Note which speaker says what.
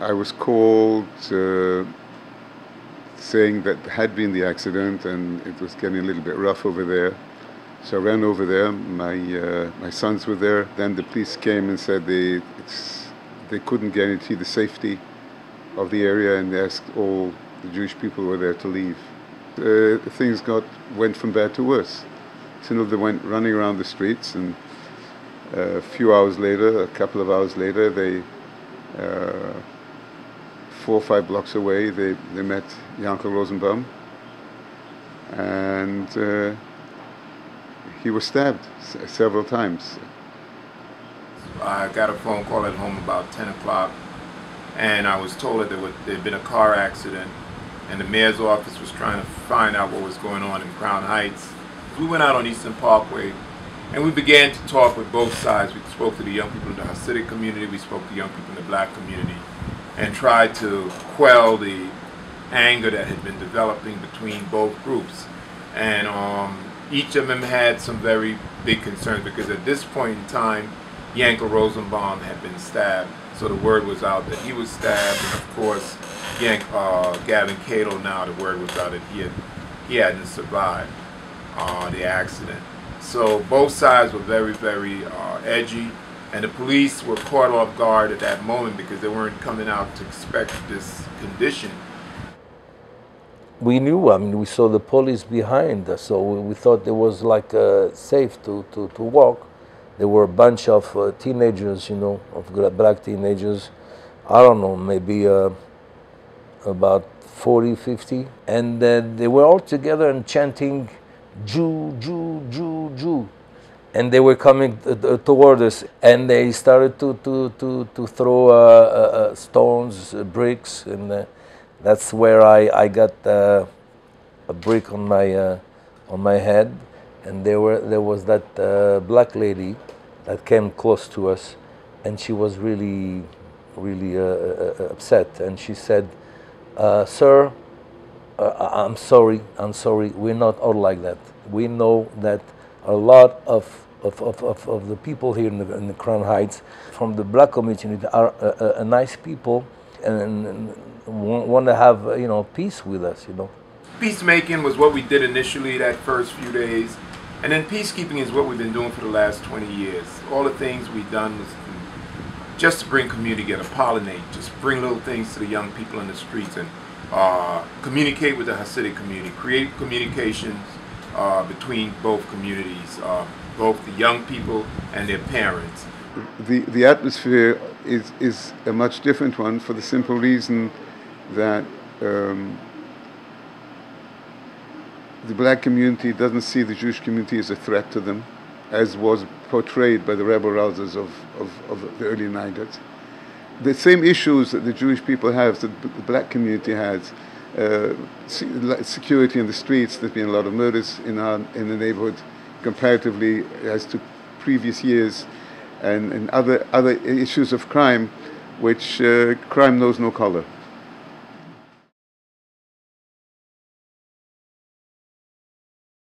Speaker 1: I was called uh, saying that had been the accident and it was getting a little bit rough over there. So I ran over there. My uh, my sons were there. Then the police came and said they they couldn't guarantee the safety of the area, and they asked all the Jewish people who were there to leave. Uh, things got went from bad to worse. Some of them went running around the streets, and uh, a few hours later, a couple of hours later, they uh, four or five blocks away, they, they met Yankel Rosenbaum, and uh, he was stabbed several times.
Speaker 2: I got a phone call at home about 10 o'clock, and I was told that there had been a car accident, and the mayor's office was trying to find out what was going on in Crown Heights. We went out on Eastern Parkway, and we began to talk with both sides. We spoke to the young people in the Hasidic community, we spoke to young people in the black community, and tried to quell the anger that had been developing between both groups. And um, each of them had some very big concerns because at this point in time, Yankel Rosenbaum had been stabbed. So the word was out that he was stabbed, and of course, Yank, uh, Gavin Cato. Now the word was out that he had he hadn't survived uh, the accident. So both sides were very, very uh, edgy, and the police were caught off guard at that moment because they weren't coming out to expect this condition
Speaker 3: we knew, I mean, we saw the police behind us, so we, we thought it was like uh, safe to, to, to walk. There were a bunch of uh, teenagers, you know, of black teenagers. I don't know, maybe uh, about 40, 50. And they were all together and chanting, Jew, Jew, Jew, Jew. And they were coming toward us, and they started to, to, to, to throw uh, uh, stones, bricks, and that's where I, I got uh, a brick on my uh, on my head, and there were there was that uh, black lady that came close to us, and she was really really uh, uh, uh, upset, and she said, "Sir, I'm sorry, I'm sorry. We're not all like that. We know that a lot of of, of, of, of the people here in the, in the Crown Heights from the black community are nice people." and, and want to have uh, you know peace with us you know
Speaker 2: peacemaking was what we did initially that first few days and then peacekeeping is what we've been doing for the last 20 years all the things we've done was just to bring community together pollinate just bring little things to the young people in the streets and uh, communicate with the Hasidic community create communications uh, between both communities uh, both the young people and their parents
Speaker 1: the, the atmosphere is, is a much different one for the simple reason that um, the black community doesn't see the Jewish community as a threat to them, as was portrayed by the rebel rousers of, of, of the early 90s. The same issues that the Jewish people have, that the black community has, uh, security in the streets, there's been a lot of murders in, our, in the neighborhood comparatively as to previous years and, and other, other issues of crime, which uh, crime knows no color.